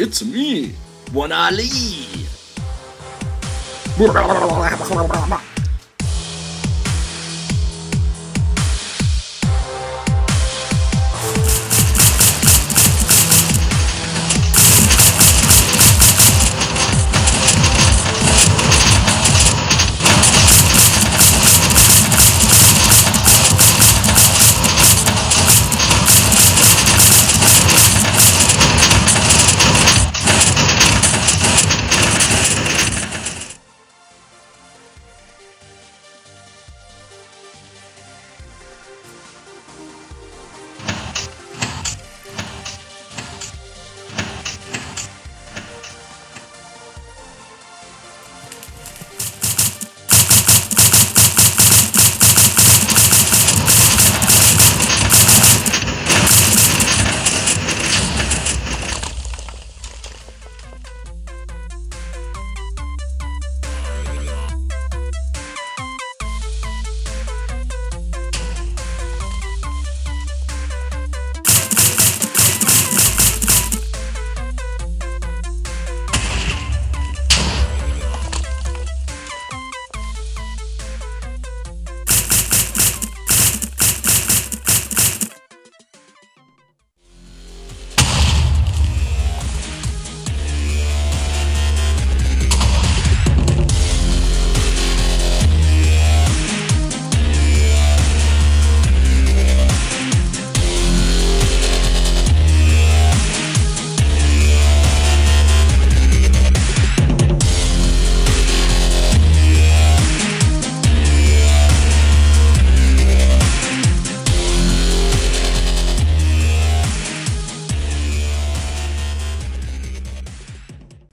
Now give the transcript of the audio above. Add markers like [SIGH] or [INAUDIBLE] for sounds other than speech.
It's me, One Ali. [LAUGHS]